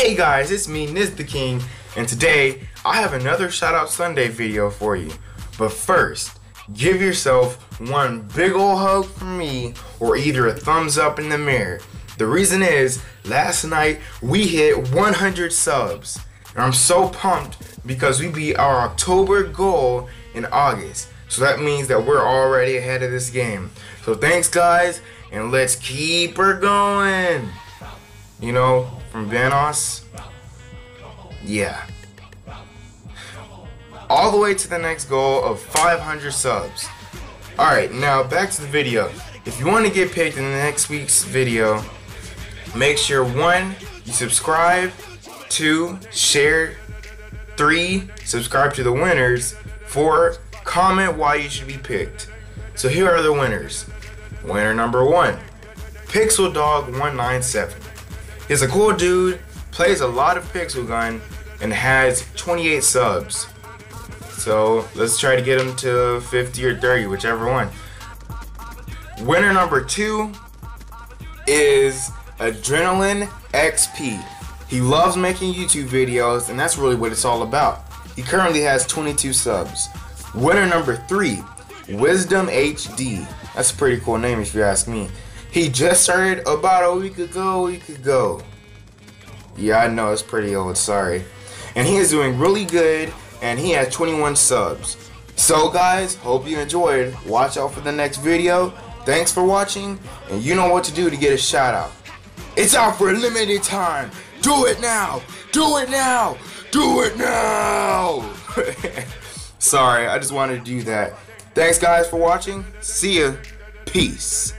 Hey guys, it's me, Niz Tha King, and today I have another Shout Out Sunday video for you. But first, give yourself one big ol' hug from me or either a thumbs up in the mirror. The reason is, last night we hit 100 subs. And I'm so pumped because we beat our October goal in August. So that means that we're already ahead of this game. So thanks guys, and let's keep her going. You know, from Vanoss. Yeah. All the way to the next goal of 500 subs. Alright, now back to the video. If you want to get picked in the next week's video, make sure one, you subscribe, two, share, three, subscribe to the winners, four, comment why you should be picked. So here are the winners. Winner number one, Pixel Dog 197. He's a cool dude, plays a lot of Pixel Gun, and has 28 subs. So let's try to get him to 50 or 30, whichever one. Winner number two is Adrenaline XP. He loves making YouTube videos, and that's really what it's all about. He currently has 22 subs. Winner number three, Wizzdom HD. That's a pretty cool name if you ask me. He just started about a week ago, a week ago. Yeah, I know it's pretty old, sorry. And he is doing really good, and he has 21 subs. So guys, hope you enjoyed. Watch out for the next video. Thanks for watching, and you know what to do to get a shout out. It's out for a limited time. Do it now. Do it now. Do it now. Sorry, I just wanted to do that. Thanks guys for watching. See ya. Peace.